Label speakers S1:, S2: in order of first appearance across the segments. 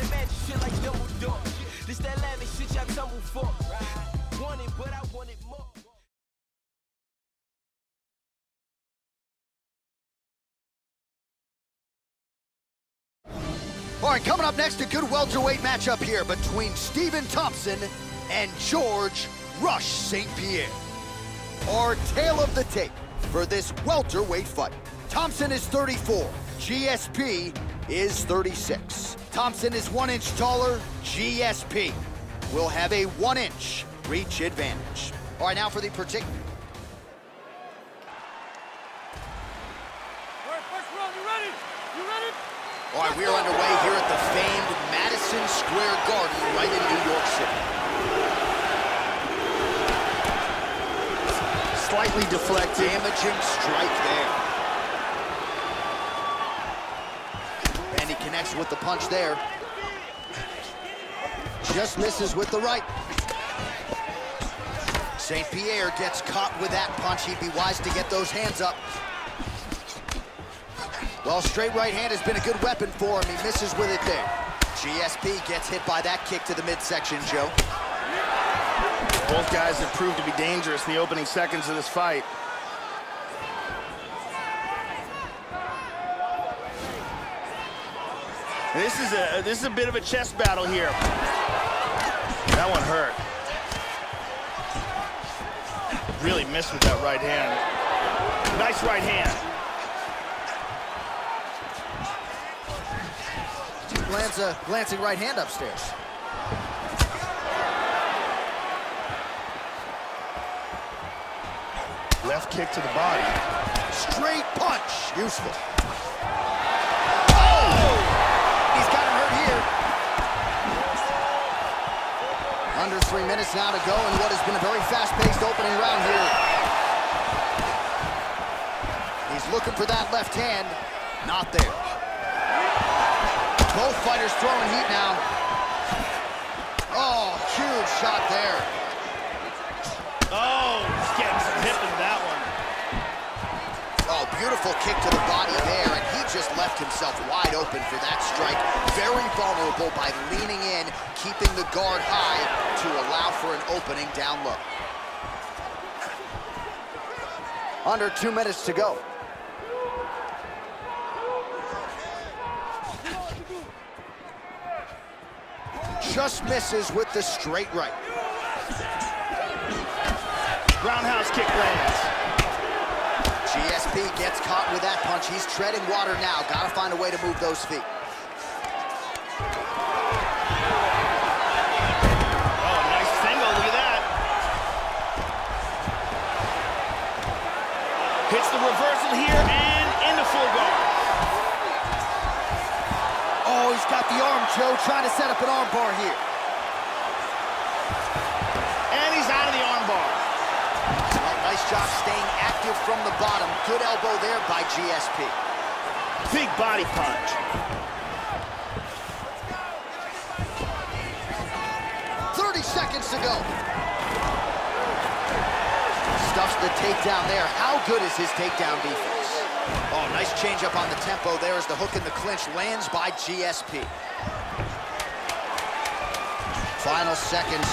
S1: that magic shit like Dumbledore. This that lavish shit y'all tumble for. Want it, but I want it more.
S2: All right, coming up next, a good welterweight matchup here between Stephen Thompson and George Rush St. Pierre. Our tale of the tape for this welterweight fight. Thompson is 34, GSP is 36. Thompson is one inch taller, GSP will have a one inch reach advantage. All right, now for the particular. All right, we are underway here at the famed Madison Square Garden right in New York City. Slightly deflected. Damaging strike there. With the punch there. Just misses with the right. St. Pierre gets caught with that punch. He'd be wise to get those hands up. Well, straight right hand has been a good weapon for him. He misses with it there. GSP gets hit by that kick to the midsection, Joe.
S3: Both guys have proved to be dangerous in the opening seconds of this fight. This is a this is a bit of a chess battle here. That one hurt. Really missed with that right hand. Nice right hand.
S2: Lands a uh, glancing right hand upstairs.
S3: Left kick to the body.
S2: Straight punch. Useful. Minutes now to go in what has been a very fast-paced opening round here. He's looking for that left hand. Not there. Both fighters throwing heat now. Oh, huge shot there.
S3: Oh, he's getting some hip in that one.
S2: Oh, beautiful kick to the body there, and he just left himself wide open for that strike. Very vulnerable by leaning in, keeping the guard high to allow for an opening down low. Under two minutes to go. Just misses with the straight right.
S3: Roundhouse kick lands.
S2: GSP gets caught with that punch. He's treading water now. Got to find a way to move those feet.
S3: Oh, nice single, look at that. Hits the reversal here and into full guard.
S2: Oh, he's got the arm, Joe, trying to set up an arm bar here. Staying active from the bottom. Good elbow there by GSP.
S3: Big body punch.
S2: Thirty seconds to go. Stuffs the takedown there. How good is his takedown defense? Oh, nice change up on the tempo there as the hook in the clinch lands by GSP. Final seconds.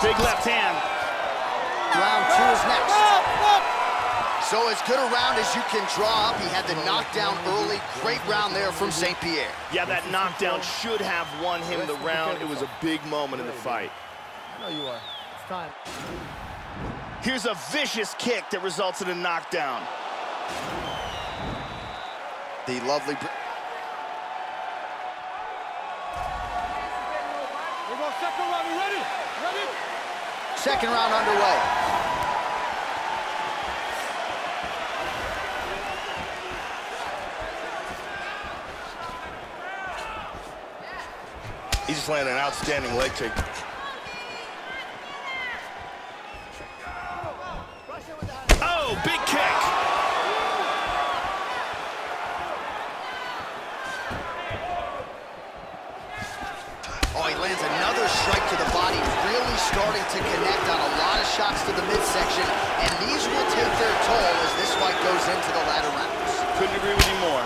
S3: Big left hand.
S2: Round two is next. So as good a round as you can draw up. He had the knockdown early. Great round there from St. Pierre.
S3: Yeah, that knockdown should have won him the round. It was a big moment in the fight.
S4: I know you are. It's time.
S3: Here's a vicious kick that results in a knockdown.
S2: The lovely...
S4: We're going second round. You ready? Ready?
S2: Second round underway.
S3: He's just landed an outstanding leg kick.
S2: lands another strike to the body, really starting to connect on a lot of shots to the midsection, and these will take their toll as this fight goes into the latter rounds.
S3: Couldn't agree with you more.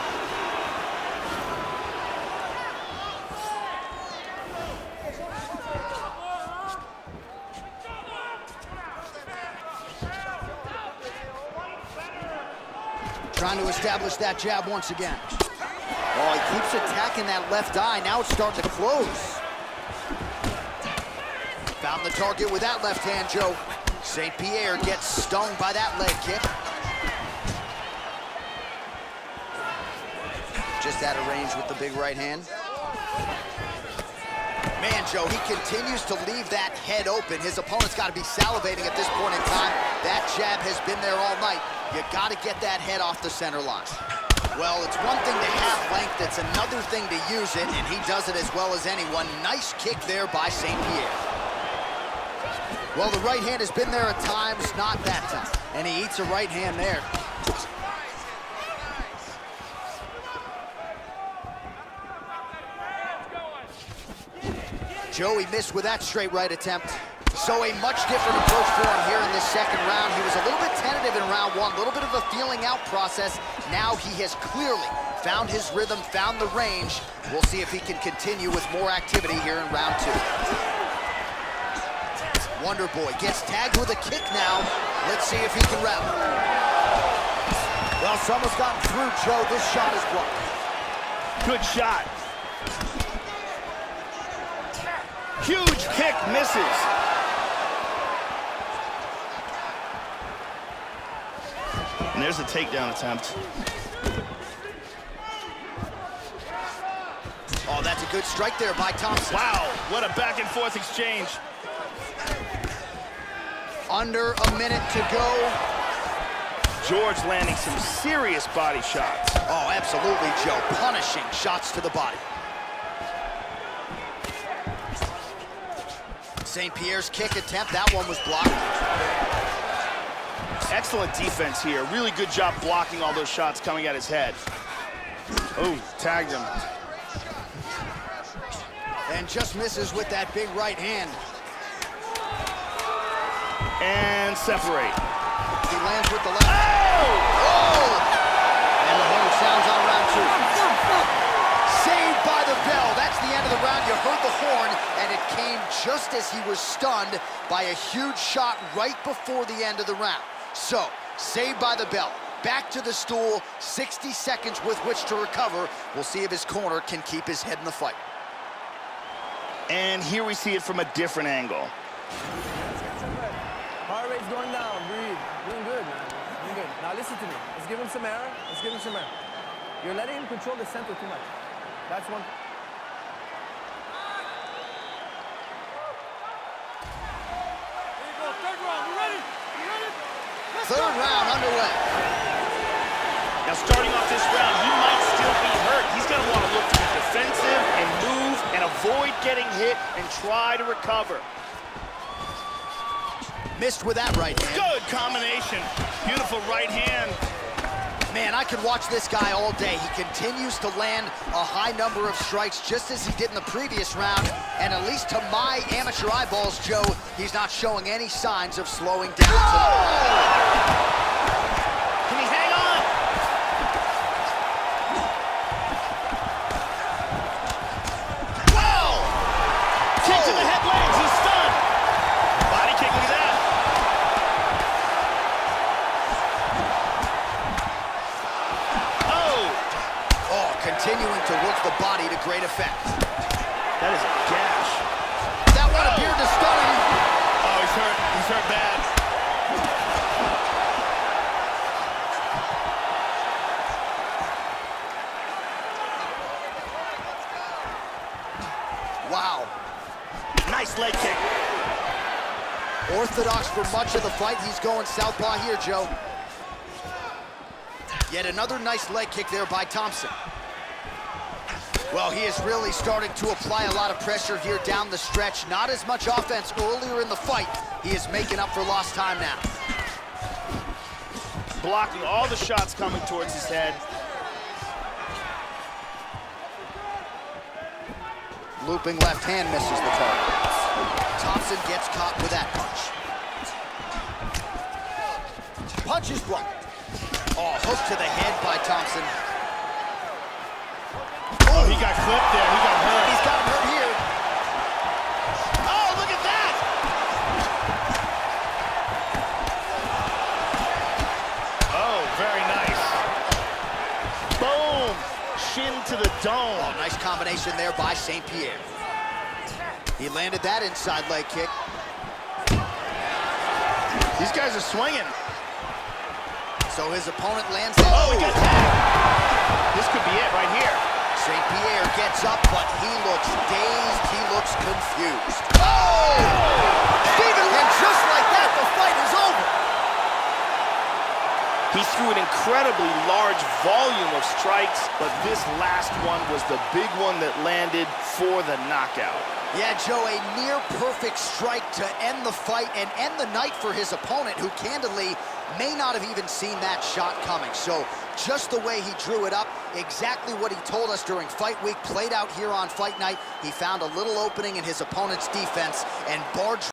S2: Trying to establish that jab once again. Oh, he keeps attacking that left eye. Now it's starting to close. Found the target with that left hand, Joe. St. Pierre gets stung by that leg kick. Just out of range with the big right hand. Man, Joe, he continues to leave that head open. His opponent's got to be salivating at this point in time. That jab has been there all night. You got to get that head off the center line. Well, it's one thing to have length, it's another thing to use it, and he does it as well as anyone. Nice kick there by St. Pierre. Well, the right hand has been there at times, not that time. And he eats a right hand there. Joey missed with that straight right attempt. So a much different approach for him here in this second round. He was a little bit tentative in round one, a little bit of a feeling out process. Now he has clearly found his rhythm, found the range. We'll see if he can continue with more activity here in round two. Wonder Boy gets tagged with a kick now. Let's see if he can rally. Well, someone's gotten through, Joe. This shot is blocked.
S3: Good shot. Huge kick misses. And there's a takedown attempt.
S2: Oh, that's a good strike there by Thompson.
S3: Wow, what a back and forth exchange.
S2: Under a minute to go.
S3: George landing some serious body shots.
S2: Oh, absolutely, Joe. Punishing shots to the body. St. Pierre's kick attempt, that one was blocked.
S3: Excellent defense here. Really good job blocking all those shots coming at his head. Oh, tagged him.
S2: And just misses with that big right hand.
S3: And separate.
S2: He lands with the left.
S3: Oh!
S2: Oh! And the horn sounds on round two. Saved by the bell. That's the end of the round. You heard the horn, and it came just as he was stunned by a huge shot right before the end of the round. So, saved by the bell. Back to the stool, 60 seconds with which to recover. We'll see if his corner can keep his head in the fight.
S3: And here we see it from a different angle.
S4: Heart rate's going down. Breathe. Doing good, man. Doing good. Now listen to me. Let's give him some air. Let's give him some air. You're letting him control the center too much. That's one. Here you go. Third round. You ready? You ready? Let's
S2: Third
S4: go.
S2: round underway.
S3: Now, starting off this round, he might still be hurt. He's going to want to look to be defensive and move and avoid getting hit and try to recover.
S2: Missed with that right hand.
S3: Good combination. Beautiful right hand.
S2: Man, I could watch this guy all day. He continues to land a high number of strikes just as he did in the previous round. And at least to my amateur eyeballs, Joe, he's not showing any signs of slowing down continuing work the body to great effect.
S3: that is a gash.
S2: That one appeared to stun him.
S3: Oh, he's hurt. He's hurt bad.
S2: Wow.
S3: Nice leg kick.
S2: Orthodox for much of the fight. He's going southpaw here, Joe. Yet another nice leg kick there by Thompson. Well, he is really starting to apply a lot of pressure here down the stretch. Not as much offense earlier in the fight. He is making up for lost time now.
S3: Blocking all the shots coming towards his head.
S2: Looping left hand misses the target. Thompson gets caught with that punch. Punch is blocked. Oh, hook to the head by Thompson.
S3: He got clipped there. He got hurt.
S2: He's got him hurt here.
S3: Oh, look at that! Oh, very nice. Boom! Shin to the dome.
S2: Oh, nice combination there by St. Pierre. He landed that inside leg kick.
S3: These guys are swinging.
S2: So his opponent lands.
S3: Oh, he got tagged. This could be it right here.
S2: St. Pierre gets up, but he looks dazed. He looks confused. Oh! Stephen, and just like that, the fight is over.
S3: He threw an incredibly large volume of strikes, but this last one was the big one that landed for the knockout.
S2: Yeah, Joe, a near perfect strike to end the fight and end the night for his opponent, who candidly may not have even seen that shot coming. So just the way he drew it up, exactly what he told us during fight week, played out here on fight night. He found a little opening in his opponent's defense and barged